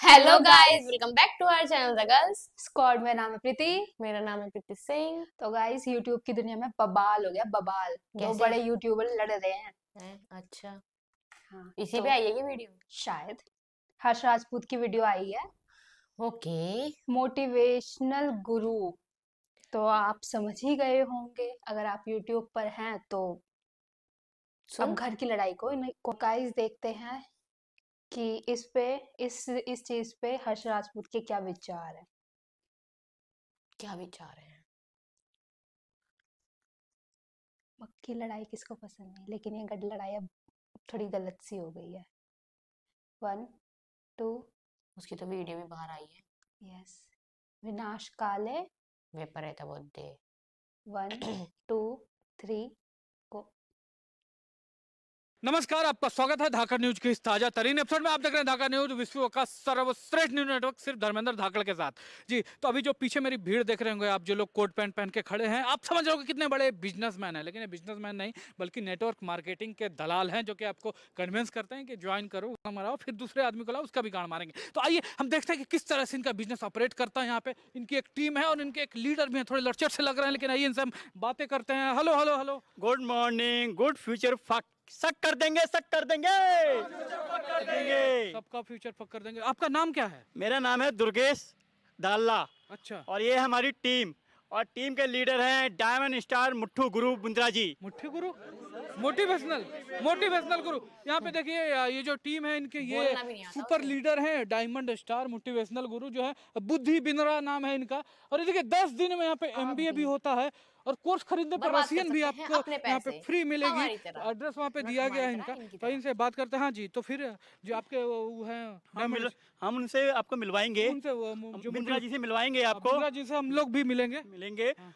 Hello guys welcome back to our channel the girls squad में नाम है प्रीति। मेरा नाम है प्रीति सिंह. तो गाइस यूट्यूब की दुनिया में बबाल हो गया बबाल। दो कैसे? बड़े यूट्यूबर लड़ रहे हैं। हैं? अच्छा। हाँ इसी तो पे आई है ये वीडियो? शायद। हर्ष राजपूत की वीडियो आई है। ओके। मोटिवेशनल गुरु तो आप समझ ही गए होंगे। अगर आप यूट्यूब पर हैं तो अब सुन। घर की लड़ाई को गाइस देखते हैं। कि इस पे इस इस चीज़ पे हर्ष राजपूत के क्या विचार है? क्या विचार है? मक्की लड़ाई किसको पसंद नहीं लेकिन ये गड लड़ाई अब थोड़ी गलत सी हो गई है। वन टू उसकी तो वीडियो भी बाहर आई है। यस विनाश काले। विपरीत बुद्धि वन टू थ्री नमस्कार, आपका स्वागत है धाकड़ न्यूज़ के इस ताज़ा तरीन एपिसोड में। आप देख रहे हैं धाकड़ न्यूज़, विश्व का सर्वश्रेष्ठ न्यूज़ नेटवर्क सिर्फ़ धर्मेंद्र धाकड़ के साथ। जी तो अभी जो पीछे मेरी भीड़ देख रहे होंगे आप, जो लोग कोट, पैंट पहन के खड़े हैं, आप समझ रहे हो कि कितने बड़े बिजनेसमैन हैं। लेकिन ये बिजनेसमैन नहीं, बल्कि नेटवर्क मार्केटिंग के दलाल हैं, जो कि आपको कन्विंस करते हैं कि ज्वाइन करो आओ फिर दूसरे आदमी को लाओ, उसका भी गाड़ मारेंगे। तो आइए, हम देखते हैं कि किस तरह से इनका बिज़नेस ऑपरेट करता है यहाँ पे। इनकी एक टीम है और इनके एक लीडर भी हैं, थोड़े लड़चट से लग रहे हैं, लेकिन आइए इनसे हम बातें करते हैं। Hello hello hello good morning good future fuck सक कर देंगे सक कर देंगे। देंगे। सबका फ्यूचर पक कर देंगे। आपका नाम क्या है? मेरा नाम है दुर्गेश दाल्ला। अच्छा। और ये हमारी टीम। और टीम के लीडर हैं डायमंड स्टार मुट्ठू गुरु बुंद्रा जी। मुट्ठी गुरु? मोटिवेशनल मोटिवेशनल गुरु। यहाँ पे देखिए ये जो टीम है इनके ये सुपर लीडर हैं डायमंड स्टार मोटिवेशनल गुरु जो है बुद्धि बिंद्रा नाम है इनका। और ये देखिए दस दिन में यहाँ पे एमबीए भी होता है। और कोर्स खरीदने पर रसियन भी आपको यहाँ पे फ्री मिलेगी। एड्रेस वहाँ पे दिया गया है इनका। तो इनसे बात करते हैं? हाँ जी तो फिर जो आपके वो हैं हम उनसे। आपको मिलवाएँगे। उनसे हम जो से मिलवाएँगे आपको। जी से हम लोग भी मिलेंगे। मिलेंगे। हाँ।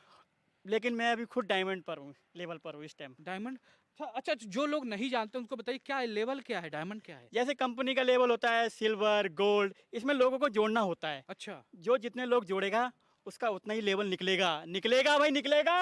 लेकिन मैं अभी खुद डायमंड पर हूँ लेवल पर हूँ इस टाइम डायमंड? अच्छा अच्छा जो लोग नहीं जानते उनको बताइए क्या है लेवल क्या है डायमंड क्या है? जैसे कंपनी का लेवल होता है सिल्वर गोल्ड इसमें लोगों को जोड़ना होता है। अच्छा। जो जितने लोग जोड़ेगा उसका उतना ही लेवल निकलेगा। निकलेगा भाई निकलेगा।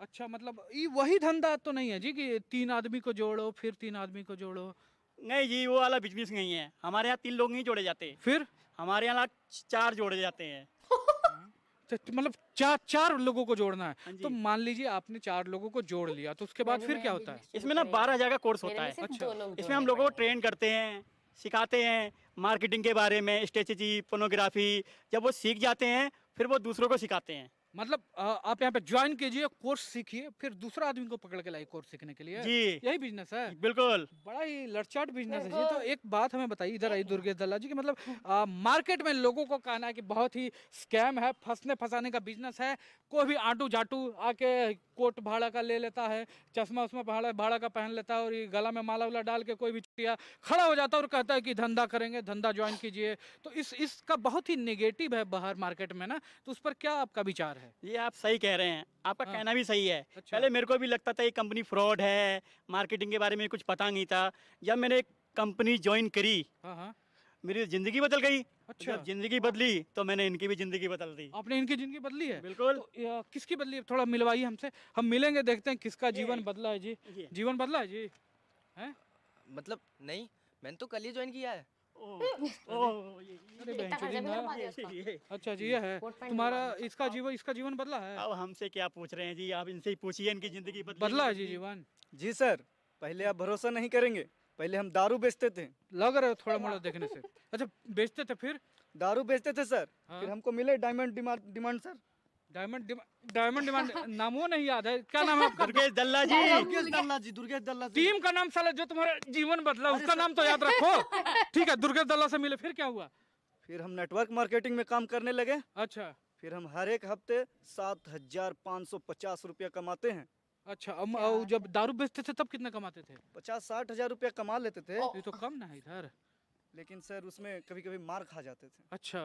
अच्छा मतलब ये वही धंधा तो नहीं है जी कि तीन आदमी को जोड़ो फिर तीन आदमी को जोड़ो? नहीं जी वो वाला बिज़नेस नहीं है। हमारे यहाँ तीन लोग नहीं जोड़े जाते। फिर? हमारे यहाँ चार जोड़े जाते हैं। तो मतलब चार चार लोगों को जोड़ना हाँ। है तो मान लीजिए आपने चार लोगों को जोड़ लिया तो उसके बाद फिर क्या होता है? इसमें ना बारह हज़ार का कोर्स होता है। अच्छा। इसमें हम लोगों को ट्रेन करते हैं सिखाते हैं मार्केटिंग के बारे में, स्ट्रेटेजी पोनोग्राफी जब वो सीख जाते हैं, फिर वो दूसरों को सिखाते हैं। मतलब आप यहाँ पे ज्वाइन कीजिए कोर्स सीखिए फिर दूसरा आदमी को पकड़ के लाइए कोर्स सीखने के लिए। जी। यही बिज़नेस है। बिल्कुल। बड़ा ही लड़चाट बिज़नेस है जी। तो एक बात हमें बताइए इधर आई दुर्गेश दल्ला जी की मतलब आ, मार्केट में लोगों को कहना है कि बहुत ही स्कैम है फंसने फंसाने का बिज़नेस है। कोई भी आटू जाटू आके कोट भाड़ा का ले लेता है चश्मा उसमें भाड़ा भाड़ा का पहन लेता है और ये गला में माला वाला डाल के कोई भी चुटिया खड़ा हो जाता है और कहता है कि धंधा करेंगे धंधा ज्वाइन कीजिए। तो इस इसका बहुत ही निगेटिव है बाहर मार्केट में ना तो उस पर क्या आपका विचार है? ये आप सही कह रहे हैं। आपका हाँ। कहना भी सही है। अच्छा। पहले मेरे को भी लगता था ये कंपनी फ्रॉड है मार्केटिंग के बारे में कुछ पता नहीं था। जब मैंने कंपनी ज्वाइन करी हाँ हाँ। मेरी ज़िंदगी बदल गई। अच्छा। जब ज़िंदगी बदली तो मैंने इनकी भी ज़िंदगी बदल दी। आपने इनकी ज़िंदगी बदली है? बिल्कुल। तो किसकी बदली है? थोड़ा मिलवाइए हमसे। हम मिलेंगे देखते हैं किसका जीवन बदला है जी। जीवन बदला है जी? है? मतलब नहीं मैंने तो कल ही ज्वाइन किया है। अच्छा जी ये है। तुम्हारा इसका जीवन इसका जीवन बदला है? अब हमसे क्या पूछ रहे हैं जी? आप इनसे ही पूछिए इनकी ज़िंदगी बदला। है जी जीवन। जी सर पहले आप भरोसा नहीं करेंगे। पहले हम दारू बेचते थे। लग रहा है थोड़ा मोड़ा देखने से। अच्छा बेचते थे फिर? दारू बेचते थे सर। हाँ। फिर हमको मिले diamond demand demand sir diamond diamond demand नामो नहीं याद है। क्या नाम है आपका? दुर्गेश दल्ला जी दुर्गेश दल्ला जी दुर्गेश दल्ला जी टीम का नाम साला जो तुम्हारा जीवन बदला उसका नाम तो याद रखो। ठीक है दुर्गेश दल्ला से मिले फिर क्या हुआ? फिर हम नेटवर्क मार्केटिंग में काम करने लगे। अच्छा। फिर हम हर एक हफ़्ते सात हज़ार पाँच सौ पचास रुपया कमाते हैं। अच्छा अब अब जब दारू बेचते थे तब कितना कमाते थे? पचास साठ हज़ार रुपया कमा लेते थे। ये तो कम ना है इधर। लेकिन सर उसमें कभी कभी मार खा जाते थे। अच्छा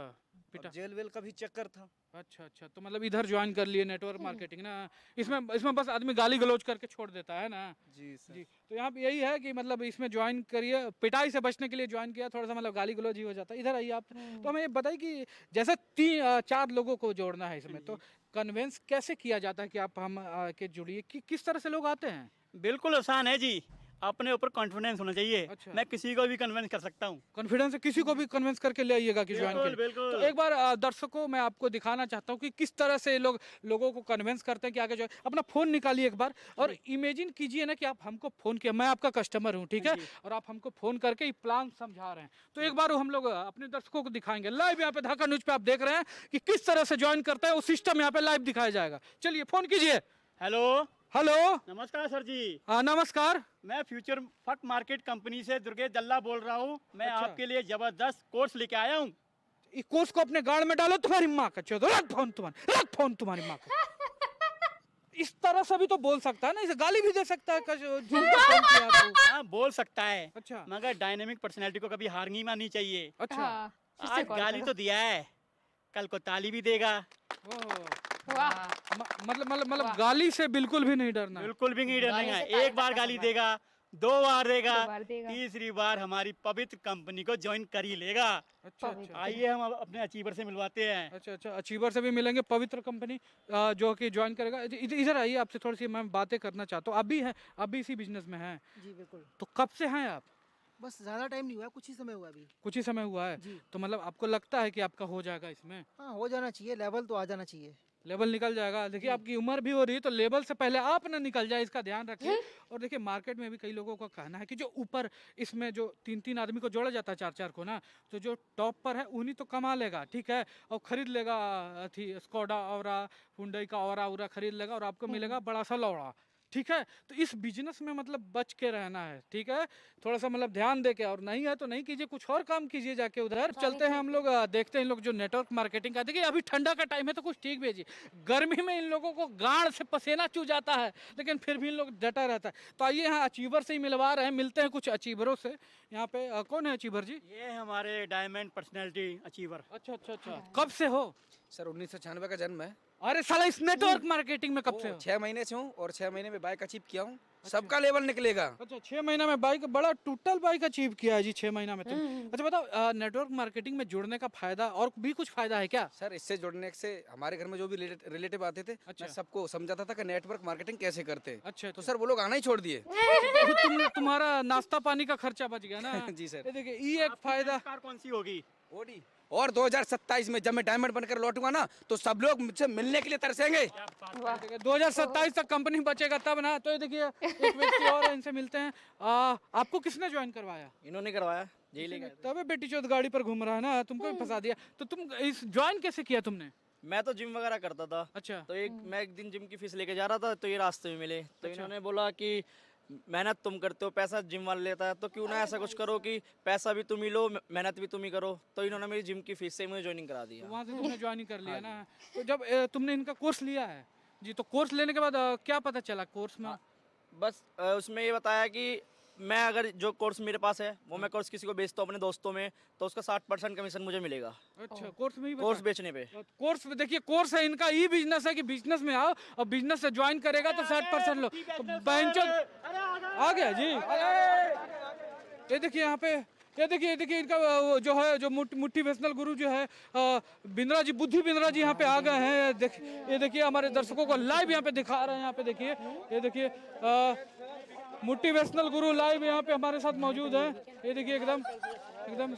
पिटा। जेल वेल का भी चक्कर था। अच्छा अच्छा तो मतलब इधर ज्वाइन कर लिए नेटवर्क मार्केटिंग ना? इसमें इसमें बस आदमी गाली गलौज करके छोड़ देता है ना? जी सर। जी तो यहाँ पे यही है कि मतलब इसमें ज्वाइन करिए पिटाई से बचने के लिए ज्वाइन किया थोड़ा सा मतलब गाली गलौज ही हो जाता है। इधर आइए आप। तो हमें ये बताइए कि जैसे तीन चार लोगों को जोड़ना है इसमें तो कन्वेंस कैसे किया जाता है कि आप हम के जुड़िए? कि किस तरह से लोग आते हैं? बिल्कुल आसान है जी। अपने ऊपर कॉन्फिडेंस होना चाहिए। अच्छा। मैं किसी को भी कन्विंस कर सकता हूँ। कॉन्फिडेंस किसी को भी कन्विंस करके ले आइएगा कि ज्वाइन बिल्कुल के तो एक बार दर्शकों मैं आपको दिखाना चाहता हूँ कि किस तरह से लोग लोगों को कन्विंस करते हैं कि आगे जो अपना फ़ोन निकालिए एक बार। और इमेजिन कीजिए ना कि आप हमको फ़ोन किया मैं आपका कस्टमर हूँ ठीक है? और आप हमको फ़ोन करके प्लान समझा रहे हैं। तो एक बार हम लोग अपने दर्शकों को दिखाएँगे। लाइव यहाँ पे ढाका न्यूज़ पे आप देख रहे हैं कि किस तरह से ज्वाइन करता है वो सिस्टम यहाँ पे लाइव दिखाया जाएगा। चलिए फ़ोन कीजिए। Hello hello. नमस्कार सर जी। अ, नमस्कार। मैं फ्यूचर फक मार्केट कंपनी से दुर्गेश दल्ला बोल रहा हूँ। मैं अच्छा। आपके लिए ज़बरदस्त कोर्स लेके आया हूँ। इस कोर्स को अपने गाड़ में डालो तुम्हारी माँ का चौदह। रख फ़ोन तुम्हारी रख फ़ोन तुम्हारी माँ का। इस तरह से भी तो बोल सकता है ना इसे गाली भी दे सकता है किया तो। हाँ बोल सकता है। अच्छा। मगर डायनेमिक पर्सनैलिटी को कभी हार नहीं माननी चाहिए। अच्छा। हाँ आज गाली तो दिया है। कल को ताली भी देगा। मतलब मतलब मतलब गाली से बिल्कुल भी नहीं डरना। बिल्कुल भी नहीं डरना है। एक बार गाली देगा दो बार देगा दो बार देगा। तीसरी बार हमारी पवित्र कंपनी को ज्वाइन कर ही लेगा। अच्छा अच्छा। आइए हम अपने अचीवर से मिलवाते हैं। अच्छा अच्छा। अचीवर से भी मिलेंगे पवित्र कंपनी जो कि ज्वाइन करेगा। इधर इधर आइए आपसे थोड़ी सी मैं बातें करना चाहता हूँ। अभी है अभी इसी बिज़नेस में है। जी बिल्कुल। तो कब से हैं आप? बस ज़्यादा टाइम नहीं हुआ कुछ ही समय हुआ अभी। कुछ ही समय हुआ है? तो मतलब आपको लगता है कि आपका हो जाएगा इसमें? हाँ हो जाना चाहिए लेवल तो आ जाना चाहिए। लेवल निकल जाएगा। देखिए आपकी उम्र भी हो रही है तो लेवल से पहले आप ना निकल जाए इसका ध्यान रखिए और देखिए मार्केट में भी कई लोगों का कहना है कि जो ऊपर इसमें जो तीन तीन आदमी को जोड़ा जाता है चार चार को ना तो जो टॉप पर है उन्हीं तो कमा लेगा ठीक है? और खरीद लेगा अथी स्कोडा और हुडई का और खरीद लेगा और आपको मिलेगा बड़ा सा लौड़ा। ठीक है? तो इस बिज़नेस में मतलब बच के रहना है ठीक है? थोड़ा सा मतलब ध्यान दे के और नहीं है तो नहीं कीजिए कुछ और काम कीजिए जाके उधर। चलते हैं हम लोग देखते हैं इन लोग जो नेटवर्क मार्केटिंग का देखिए अभी ठंडा का टाइम है तो कुछ ठीक भेजिए गर्मी में इन लोगों को गांड से पसीना चू जाता है लेकिन फिर भी इन लोग डटा रहता है। तो आइए यहाँ अचीवर से ही मिलवा रहे हैं मिलते हैं कुछ अचीवरों से। यहाँ पे कौन है अचीवर जी? ये हमारे डायमंड पर्सनैलिटी अचीवर अच्छा अच्छा अच्छा। कब से हो? सर उन्नीस सौ छियानवे का जन्म है। अरे साला इस नेटवर्क मार्केटिंग में कब से छह महीने से हूँ और छह महीने में बाइक अचीव किया हूँ। सबका लेवल निकलेगा। अच्छा छह महीना में बाइक बड़ा टोटल बाइक अचीव किया है जी छह महीना में तुम। अच्छा बताओ नेटवर्क मार्केटिंग में जुड़ने का फ़ायदा और भी कुछ फ़ायदा है क्या? सर इससे जुड़ने से हमारे घर में जो भी रिलेटिव आते थे अच्छा। मैं सबको समझाता था कि नेटवर्क मार्केटिंग कैसे करते। हैं अच्छा तो सर वो लोग आना ही छोड़ दिए। तो तुम तुम्हारा नाश्ता पानी का खर्चा बच गया ना। जी सर। देखिए ये एक फ़ायदा कार कौन सी होगी? ओडी और 2027 में जब मैं डायमंड बनकर लौटूँगा ना तो सब लोग मुझसे मिलने के लिए तरसेंगे। वाह। देखिए, 2027 तक कंपनी बचेगा तब ना। तो ये देखिए एक व्यक्ति और इनसे मिलते हैं। आ, आपको किसने ज्वाइन करवाया? इन्होंने करवाया। लेकर तबे बेटी चौथ गाड़ी पर घूम रहा है ना तुमको भी फंसा दिया। तो तुम इस ज्वाइन कैसे किया तुमने? मैं तो जिम वगैरह करता था। अच्छा। तो एक मैं एक दिन जिम की फ़ीस लेके जा रहा था तो ये रास्ते में मिले। तो अच्छा। इन्होंने बोला कि मेहनत तुम करते हो पैसा जिम वाले लेता है तो क्यों ना ऐसा कुछ करो कि पैसा भी तुम ही लो मेहनत भी तुम ही करो। तो इन्होंने मेरी जिम की फ़ीस से मुझे ज्वाइनिंग करा तो दिया वहाँ से तुमने ज्वाइनिंग कर लिया ना। तो जब तुमने इनका कोर्स लिया है जी तो कोर्स लेने के बाद क्या पता चला कोर्स में? बस उसमें ये बताया कि मैं अगर जो कोर्स मेरे पास है वो मैं कोर्स किसी को बेचता हूँ अपने दोस्तों में तो उसका साठ परसेंट कमीशन मुझे मिलेगा। अच्छा कोर्स में ही कोर्स बेचने पे। कोर्स में देखिए कोर्स है इनका ई बिज़नेस है कि बिज़नेस में आओ और बिज़नेस से ज्वाइन करेगा तो साठ परसेंट लो। तो बेंचो आ गया जी। ये देखिए यहाँ पे ये देखिए ये देखिए इनका जो है जो मुठ- मुट्ठी वैष्णल गुरु जो है बिंद्रा जी बुद्धि बिंद्रा जी यहाँ पे आ गए हैं। देख ये देखिए हमारे दर्शकों को लाइव यहाँ पे दिखा रहे हैं यहाँ पे देखिए ये देखिए मुट्ठी गुरु लाइव यहाँ पे हमारे साथ मौजूद है। ये देखिए एकदम एकदम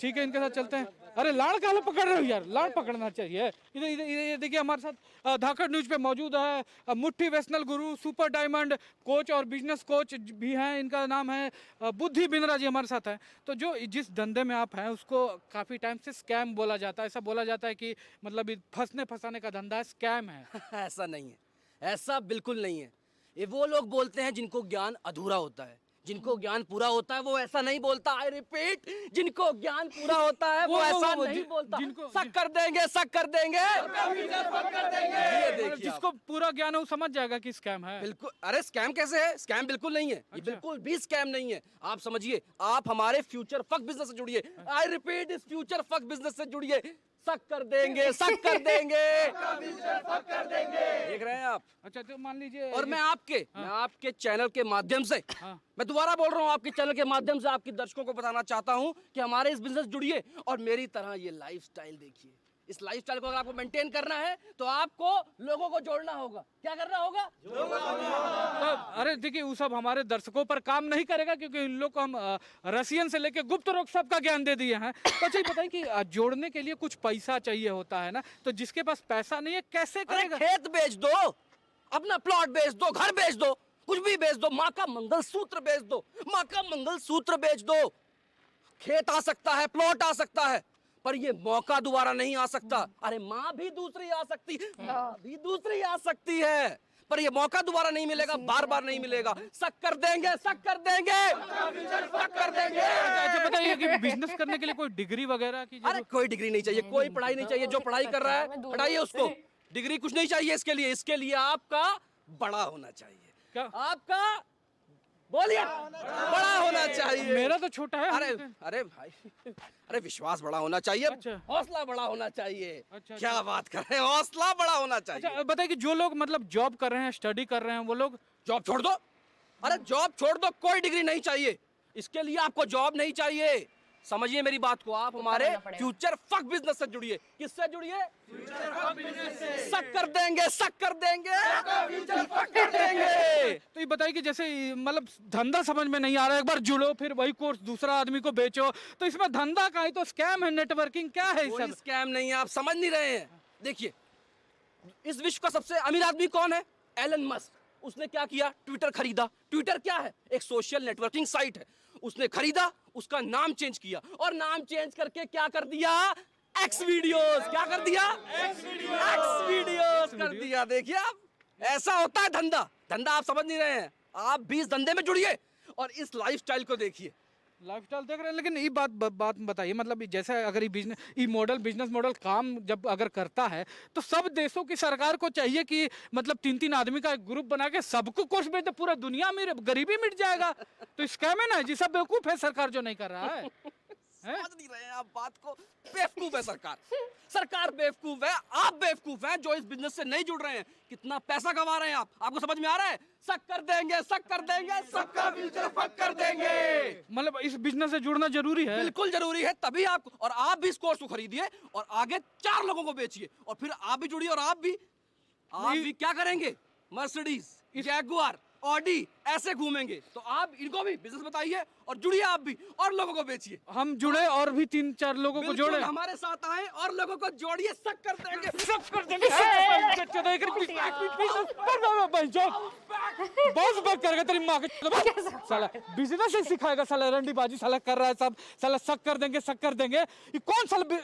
ठीक है, इनके साथ चलते हैं। अरे, लाड़ काला पकड़ रहे हो यार, लाड़ पकड़ना चाहिए। इधर इधर, ये देखिए हमारे साथ धाकड़ न्यूज़ पे मौजूद है। Motivational guru, super diamond coach और बिज़नेस कोच भी हैं, इनका नाम है बुद्धि बिंद्रा जी हमारे साथ हैं। तो जो जिस धंधे में आप हैं, उसको काफ़ी टाइम से स्कैम बोला जाता है। ऐसा बोला जाता है कि मतलब फंसने फंसाने का धंधा स्कैम है। ऐसा नहीं है, ऐसा बिल्कुल नहीं है। ये वो लोग बोलते हैं जिनको ज्ञान अधूरा होता है। जिनको ज्ञान पूरा होता है वो ऐसा नहीं बोलता आई रिपीट जिनको ज्ञान पूरा होता है वो, वो- ऐसा वो- नहीं जि- बोलता। जिनको- सक कर देंगे सक कर देंगे। ये देखिए आप। जिसको पूरा ज्ञान है वो समझ जाएगा कि स्कैम है। बिल्कुल। अरे स्कैम कैसे है? स्कैम बिल्कुल नहीं है। ये अच्छा। बिल्कुल भी स्कैम नहीं है। आप समझिए आप हमारे फ्यूचर फक बिज़नेस से जुड़िए। आई रिपीट इस फ्यूचर फक बिज़नेस से जुड़िए। सक कर देंगे सक कर देंगे सक कर देंगे देख रहे हैं आप अच्छा तो मान लीजिए और मैं आपके हाँ। मैं आपके चैनल के माध्यम से हाँ। मैं दोबारा बोल रहा हूँ आपके चैनल के माध्यम से आपके दर्शकों को बताना चाहता हूँ कि हमारे इस बिज़नेस जुड़िए और मेरी तरह ये लाइफ देखिए इस लाइफस्टाइल को अगर आपको मेंटेन करना है तो आपको लोगों को जोड़ना होगा। क्या करना होगा? तो अरे देखिए वो सब हमारे दर्शकों पर काम नहीं करेगा क्योंकि इन लोग को हम रसियन से लेके गुप्त रोग सबका ज्ञान दे दिए हैं। तो अच्छा ये बताइए कि जोड़ने के लिए कुछ पैसा चाहिए होता है ना? तो जिसके पास पैसा नहीं है कैसे करेगा? खेत बेच दो अपना प्लॉट बेच दो घर बेच दो कुछ भी बेच दो माँ का मंगल सूत्र बेच दो माँ का मंगल सूत्र बेच दो। खेत आ सकता है प्लॉट आ सकता है। पर ये मौका दोबारा नहीं आ सकता। अरे माँ भी दूसरी आ सकती माँ भी दूसरी आ सकती है। पर ये मौका दोबारा नहीं मिलेगा बार बार नहीं मिलेगा। सक कर देंगे सक कर देंगे। सक कर देंगे। अच्छा बताइए कि बिज़नेस करने के लिए कोई डिग्री वगैरह की अरे कोई डिग्री नहीं चाहिए कोई पढ़ाई नहीं चाहिए जो पढ़ाई कर रहा है हटाइए उसको। डिग्री कुछ नहीं चाहिए इसके लिए इसके लिए आपका बड़ा होना चाहिए। क्या? आपका बोलिए। बड़ा होना चाहिए। मेरा तो छोटा है। अरे अरे भाई अरे विश्वास बड़ा होना चाहिए। अच्छा। हौसला बड़ा होना चाहिए। अच्छा, क्या अच्छा। बात कर रहे हैं? हौसला बड़ा होना अच्छा चाहिए बताइए कि जो लोग मतलब जॉब कर रहे हैं स्टडी कर रहे हैं वो लोग जॉब छोड़ दो। अरे जॉब छोड़ दो कोई डिग्री नहीं चाहिए। इसके लिए आपको जॉब नहीं चाहिए। समझिए मेरी बात को आप हमारे फ्यूचर फक बिज़नेस से जुड़िए। किससे जुड़िए? सक कर देंगे सक कर देंगे। फक कर देंगे। तो ये बताइए कि जैसे मतलब धंधा समझ में नहीं आ रहा है एक बार जुड़ो फिर वही कोर्स दूसरा आदमी को बेचो। तो इसमें धंधा का ही? तो स्कैम है नेटवर्किंग क्या है ये कोई सब? स्कैम नहीं है आप समझ नहीं रहे हैं। देखिए इस विश्व का सबसे अमीर आदमी कौन है? एलन मस्क उसने क्या किया? ट्विटर खरीदा। ट्विटर क्या है? एक सोशल नेटवर्किंग साइट है। उसने खरीदा उसका नाम चेंज किया। और नाम चेंज करके क्या कर दिया? एक्स वीडियोस क्या कर दिया? एक्स वीडियोस कर दिया। देखिए आप ऐसा होता है धंधा। धंधा आप समझ नहीं रहे हैं। आप भी इस धंधे में जुड़िए और इस लाइफस्टाइल को देखिए। लाइफस्टाइल देख रहे हैं, लेकिन ये बात बात बताइए मतलब जैसे अगर ये बिज़नेस ये मॉडल बिज़नेस मॉडल काम जब अगर करता है तो सब देशों की सरकार को चाहिए कि मतलब तीन तीन आदमी का एक ग्रुप बना के सबको कोर्स भेज दे, पूरा दुनिया में गरीबी मिट जाएगा तो स्कैम है ना जी, सब बेवकूफ़ है सरकार जो नहीं कर रहा हैं? समझ नहीं रहे हैं आप बात को। बेवकूफ़ है सरकार। सरकार बेवकूफ़ है आप बेवकूफ़ हैं जो इस बिज़नेस से नहीं जुड़ रहे हैं। कितना पैसा कमा रहे हैं आप। आपको समझ में आ रहा है? सक कर देंगे सक कर देंगे सबका फ्यूचर फक कर देंगे। मतलब इस बिज़नेस से जुड़ना ज़रूरी है? बिल्कुल ज़रूरी है तभी आप और आप भी इस कोर्स को खरीदिए और आगे चार लोगों को बेचिए। और फिर आप भी जुड़िए और आप भी आप भी क्या करेंगे? मर्सिडीज जैगुआर ऑडी ऐसे घूमेंगे तो आप इनको भी बिज़नेस बताइए और जुड़िए आप भी और लोगों को बेचिए हम जुड़े और भी तीन चार लोगों को जोड़े हमारे साथ आए और लोगों को जोड़िए सक कर देंगे सब कर देंगे बस बस कर तेरी माँ के साला बिज़नेस ही सिखाएगा साला रंडीबाजी साला कर रहा है सब साला शक कर देंगे शक कर देंगे ये कौन साला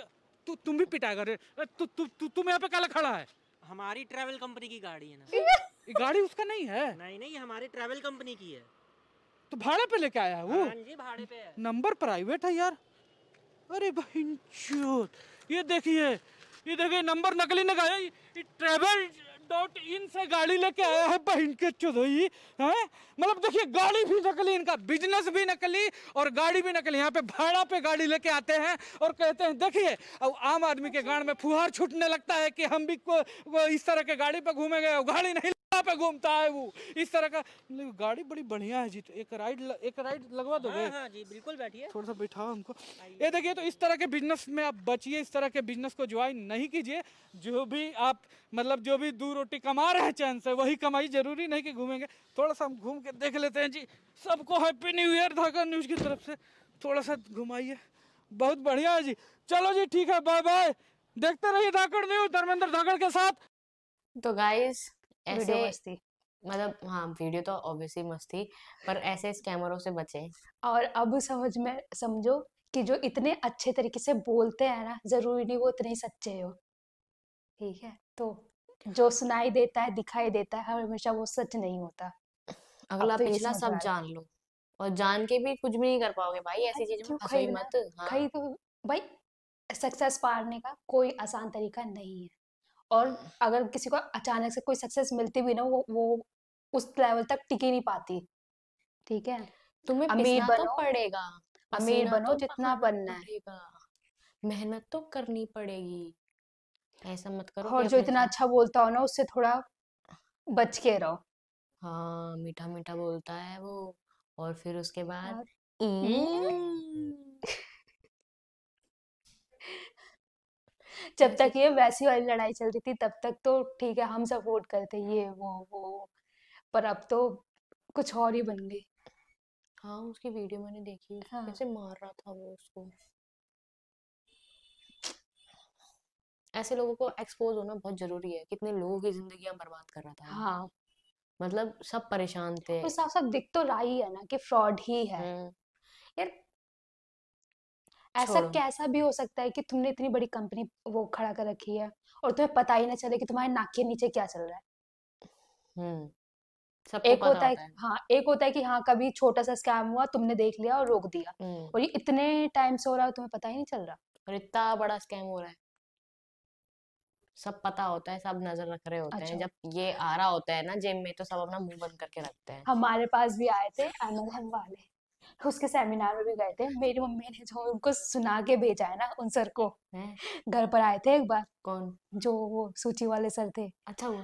तू तुम भी पिटाएगा रे तू तू तू तुम यहाँ पे काला खड़ा है हमारी ट्रैवल कंपनी की गाड़ी है ना गाड़ी उसका नहीं है। नहीं नहीं हमारी ट्रैवल कंपनी की है। तो भाड़े पे लेके आया है वो? हाँ जी भाड़े पे है। नंबर प्राइवेट है यार। अरे भाई ये देखिए ये देखिए नंबर नकली लगाया ये ट्रेवल डॉट इन से गाड़ी लेके आया है बहन के चुदोई हैं? मतलब देखिए गाड़ी भी नकली इनका बिज़नेस भी नकली और गाड़ी भी नकली। यहाँ पे भाड़ा पे गाड़ी लेके आते हैं और कहते हैं देखिए अब आम आदमी के गाड़ में फुहार छूटने लगता है कि हम भी को, वो इस तरह के गाड़ी पे घूमेंगे गाड़ी नहीं लगा पे घूमता है वो? इस तरह का नहीं, गाड़ी बड़ी बढ़िया है जी तो। एक राइड ल- एक राइड लगवा दोगे? हाँ हाँ जी बिल्कुल बैठिए। थोड़ा सा बैठाओ हमको। ये देखिए तो इस तरह के बिज़नेस में आप बचिए इस तरह के बिज़नेस को ज्वाइन नहीं कीजिए। जो भी आप मतलब जो भी दो रोटी कमा रहे हैं चैन से वही कमाई ज़रूरी नहीं कि घूमेंगे। थोड़ा सा हम घूम के देख लेते हैं जी। सबको happy new year Dhaga news की तरफ़ से। थोड़ा सा घुमाइए। बहुत बढ़िया है जी। चलो जी ठीक है बाय बाय देखते रहिए धाकड़ न्यूज़ धर्मेंद्र धाकड़ के साथ। तो गाइस ऐसे मस्ती। मतलब हाँ वीडियो तो ऑब्वियसली मस्त थी पर ऐसे स्कैमरों से बचें। और अब समझ में समझो कि जो इतने अच्छे तरीके से बोलते हैं ना ज़रूरी नहीं वो इतने ही सच्चे हो। ठीक है? तो जो सुनाई देता है दिखाई देता है हमेशा वो सच नहीं होता। अगला तो पिछला सब जान लो और जान के भी कुछ भी नहीं कर पाओगे भाई ऐसी चीज़ों में फंसो मत हाँ। कहीं तो भाई सक्सेस पाने का कोई आसान तरीका नहीं है। और अगर किसी को अचानक से कोई सक्सेस मिलती भी ना वो वो उस लेवल तक टिक ही नहीं पाती। ठीक है। तुम्हें अमीर तो बनो, पड़ेगा। अमीर बनो तो जितना बनना है। मेहनत तो करनी पड़ेगी। ऐसा मत करो और जो इतना अच्छा बोलता हो ना उससे थोड़ा बच के रहो। हाँ मीठा मीठा बोलता है वो। और फिर उसके बाद और "ई" जब तक ये वैसी वाली लड़ाई चल रही थी तब तक तो ठीक है हम सपोर्ट करते ये वो वो। पर अब तो कुछ और ही बन गई। हाँ उसकी वीडियो मैंने देखी हाँ। कैसे मार रहा था वो उसको। ऐसे लोगों को एक्सपोज होना बहुत ज़रूरी है कितने लोगों की ज़िंदगी बर्बाद कर रहा था हाँ। मतलब सब परेशान थे। और साफ़ साफ़ दिख तो रहा ही है ना कि फ्रॉड ही है। हम्म, ऐसा कैसा भी हो सकता है कि तुमने इतनी बड़ी कंपनी वो खड़ा कर रखी है और तुम्हें पता ही ना चले कि तुम्हारे नाक के नीचे क्या चल रहा है। हम्म एक होता है है। हाँ एक होता है कि हाँ कभी छोटा सा स्कैम हुआ तुमने देख लिया और रोक दिया और ये इतने टाइम से हो रहा है तुम्हें पता ही नहीं चल रहा। और इतना बड़ा स्कैम हो रहा है। सब पता होता है सब नज़र रख रहे होते अच्छा। हैं जब ये आ रहा होता है ना जेब में तो सब अपना मुँह बंद करके रखते हैं। हमारे पास भी आए थे एमएलएम वाले। उसके सेमिनार में भी गए थे। मेरी मम्मी ने जो उनको सुना के भेजा है ना उन सर को। घर पर आए थे एक बार। कौन? जो वो सूची वाले सर थे। अच्छा हुआ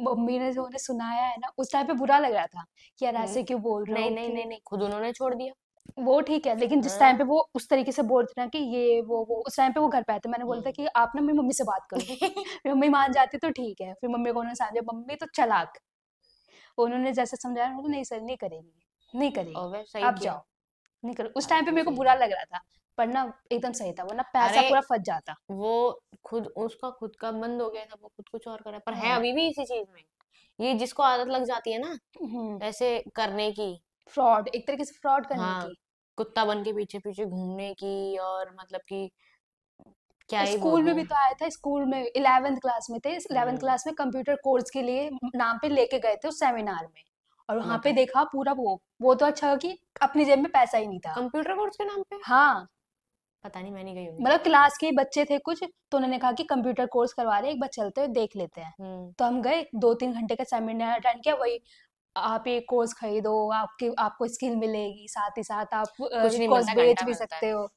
मम्मी ने जो उन्हें सुनाया है ना उस टाइम पे बुरा लग रहा था कि यार हम्म, ऐसे क्यों बोल रहे नहीं नहीं नहीं नहीं खुद उन्होंने छोड़ दिया। वो ठीक है लेकिन जिस हाँ। टाइम पे वो उस तरीके से बोल रहे ना कि ये वो वो उस टाइम पे वो घर पे आए थे। मैंने बोला था हम्म। कि आप ना मेरी मम्मी से बात करो मेरी मम्मी मान जाती तो ठीक है फिर मम्मी को उन्होंने समझा मम्मी तो चलाक। उन्होंने जैसे समझाया उन्होंने नहीं सर नहीं करेगी। नहीं करेगी। आप जाओ। नहीं करो। उस हाँ टाइम पे मेरे को बुरा लग रहा था पर ना एकदम सही था वरना पैसा पूरा फंस जाता। वो खुद उसका खुद का बंद हो गया था वो खुद कुछ और कर। रहा पर है हाँ। अभी भी इसी चीज़ में। ये जिसको आदत लग जाती है ना हम्म। ऐसे करने की। फ्रॉड एक तरीके से फ्रॉड करने हाँ की। कुत्ता बन के पीछे पीछे घूमने की और मतलब कि क्या स्कूल में भी तो आया था स्कूल में इलेवेंथ क्लास में थे। इलेवेंथ हम्म। क्लास में कंप्यूटर कोर्स के लिए नाम पे लेके गए थे उस सेमिनार में। और वहाँ पे देखा पूरा वो वो तो अच्छा कि अपनी जेब में पैसा ही नहीं था। कंप्यूटर कोर्स के नाम पे? हाँ। पता नहीं मैं नहीं गई मतलब क्लास के बच्चे थे कुछ तो उन्होंने कहा कि कंप्यूटर कोर्स करवा रहे एक बार चलते हुए देख लेते हैं। हम्म। तो हम गए दो तीन घंटे का सेमिनार अटेंड किया वही आप ये कोर्स खरीदो आपके आपको स्किल मिलेगी साथ ही साथ आप कुछ कोर्स बेच भी सकते हो।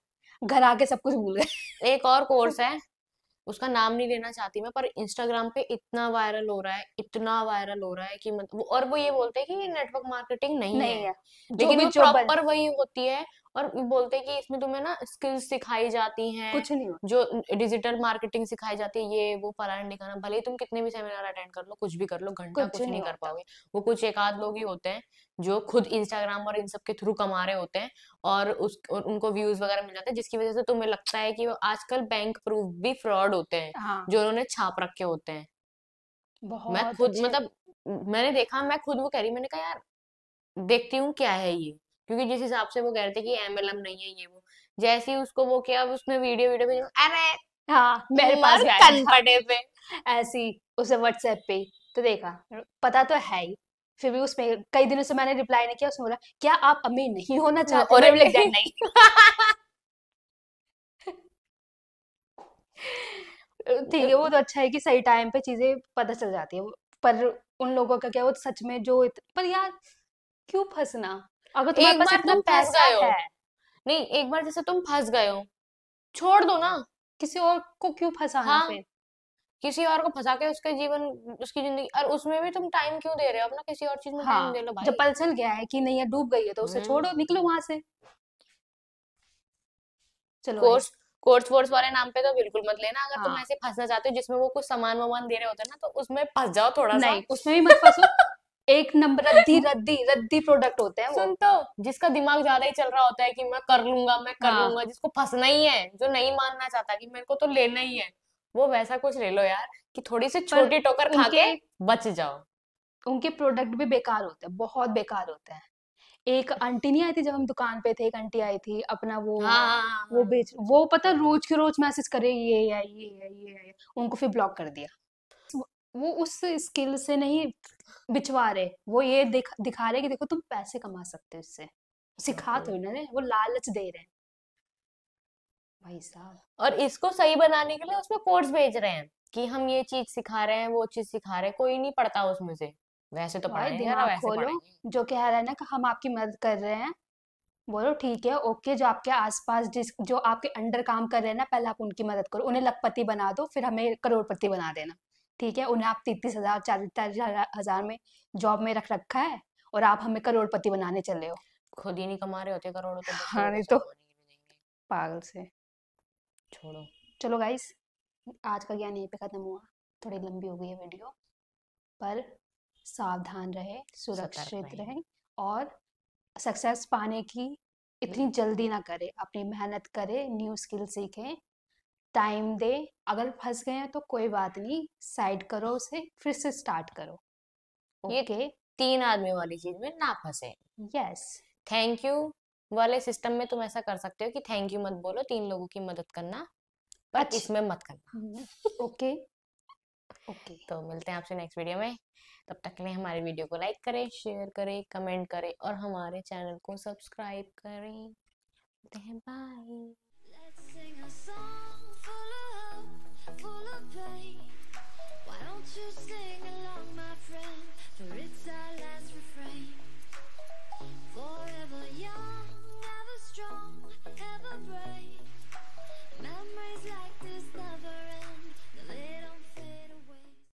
घर आके सब कुछ भूल गए। एक और कोर्स है उसका नाम नहीं लेना चाहती मैं पर इंस्टाग्राम पे इतना वायरल हो रहा है इतना वायरल हो रहा है कि मतलब और वो ये बोलते हैं कि ये नेटवर्क मार्केटिंग नहीं नहीं है। है। लेकिन जो प्रॉपर वही होती है और बोलते हैं कि इसमें तुम्हें ना स्किल्स सिखाई जाती हैं कुछ नहीं जो डिजिटल मार्केटिंग सिखाई जाती है ये वो फलाना ढिकाना भले ही तुम कितने भी सेमिनार अटेंड कर लो कुछ भी कर लो घंटा कुछ कुछ नहीं नहीं कर पाओगे। वो कुछ एक आध लोग ही होते हैं जो खुद इंस्टाग्राम और इन सब के थ्रू कमा रहे होते हैं और उस और उनको व्यूज़ वगैरह मिल जाते हैं जिसकी वजह से तुम्हें लगता है कि आजकल बैंक प्रूफ भी फ्रॉड होते हैं हाँ। जो उन्होंने छाप रखे होते हैं। मैं खुद मतलब मैंने देखा मैं खुद वो कह रही मैंने कहा यार देखती हूँ क्या है ये? क्योंकि जिस हिसाब से वो कह रहे थे कि एमएलएम नहीं है ये वो जैसे ही उसको वो किया उसने वीडियो वीडियो भेजा अरे हाँ मेरे पास मर भी आया कन था पटे पे ऐसी उसे व्हाट्सएप पे तो देखा पता तो है ही। फिर भी उसमें कई दिनों से मैंने रिप्लाई नहीं किया उसने बोला क्या आप अमीर नहीं होना चाहते? और नहीं. ठीक है वो तो अच्छा है कि सही टाइम पे चीज़ें पता चल जाती है। पर उन लोगों का क्या वो सच में जो. पर यार क्यों फंसना? अगर तुम्हारे एक पास बार इतना तुम फंस गए हो। नहीं एक बार जैसे तुम फंस गए हो। छोड़ दो ना। किसी और को क्यों फंसाना हाँ। फिर? किसी और को फंसा के उसके जीवन उसकी ज़िंदगी और उसमें भी तुम टाइम क्यों दे रहे हो? अपना किसी और चीज़ में टाइम हाँ दे लो भाई। पता चल गया है कि नहीं डूब गई है तो उसे हम्म। छोड़ो निकलो वहाँ से। चलो कोर्स कोर्स वोर्स वाले नाम पे तो बिल्कुल मत लेना। अगर तुम हाँ। ऐसे फंसना चाहते हो जिसमें वो कुछ सामान वामान दे रहे होते हैं ना तो उसमें फंस जाओ थोड़ा सा। नहीं उसमें भी मत फंसो। एक नंबर रद्दी रद्दी रद्दी प्रोडक्ट होते हैं सुन तो। जिसका दिमाग ज़्यादा ही चल रहा होता है कि मैं कर लूँगा मैं कर हाँ। लूँगा जिसको फंसना ही है जो नहीं मानना चाहता कि मेरे को तो लेना ही है वो वैसा कुछ ले लो यार कि थोड़ी सी छोटी टोकर खा के बच जाओ। उनके प्रोडक्ट भी बेकार होते हैं बहुत बेकार होते हैं। एक आंटी नहीं आई थी जब हम दुकान पे थे एक आंटी आई थी अपना वो हाँ हाँ हाँ वो बेच वो पता रोज के रोज मैसेज करे ये है ये है ये है उनको फिर ब्लॉक कर दिया। वो उस स्किल से नहीं बिचवा रहे वो ये दिख, दिखा रहे कि देखो तुम पैसे कमा सकते हो इससे। सिखा तो बिल्कुल इन्होंने वो लालच दे रहे हैं। भाई साहब। और इसको सही बनाने के लिए उसमें कोर्स भेज रहे हैं कि हम ये चीज़ सिखा रहे हैं वो चीज़ सिखा रहे हैं कोई नहीं पढ़ता उसमें से। वैसे तो भाई दिमाग वैसे खोलो जो कह रहा है ना कि हम आपकी मदद कर रहे हैं बोलो ठीक है ओके जो आपके आसपास जिस जो आपके अंडर काम कर रहे हैं ना पहले आप उनकी मदद करो उन्हें लखपति बना दो फिर हमें करोड़पति बना देना। ठीक है उन्हें आप तीस तीस हज़ार चालीस हज़ार में जॉब में रख रखा है और आप हमें करोड़पति बनाने चले हो। खुद ही नहीं कमा रहे होते करोड़ों तो हाँ नहीं तो लिए देंगे पागल से। छोड़ो। चलो गाइस आज का ज्ञान यहीं पे खत्म हुआ। थोड़ी लंबी हो गई है वीडियो पर सावधान रहे सुरक्षित। रहें और सक्सेस पाने की इतनी जल्दी ना करें। अपनी मेहनत करें न्यू स्किल सीखें टाइम दे अगर फंस गए हैं तो कोई बात नहीं साइड करो उसे फिर से स्टार्ट करो। ये ओके? तीन आदमी वाली चीज़ में ना फंसे। यस। Thank you. वाले सिस्टम में तुम ऐसा कर सकते हो कि थैंक यू मत बोलो तीन लोगों की मदद करना पर अच्छा। इसमें मत करना। ओके। ओके। तो मिलते हैं आपसे नेक्स्ट वीडियो में। तब तक के लिए हमारे वीडियो को लाइक करें शेयर करें कमेंट करें और हमारे चैनल को सब्सक्राइब करें। मिलते हैं bye full of hope, full of pain. Why don't you sing?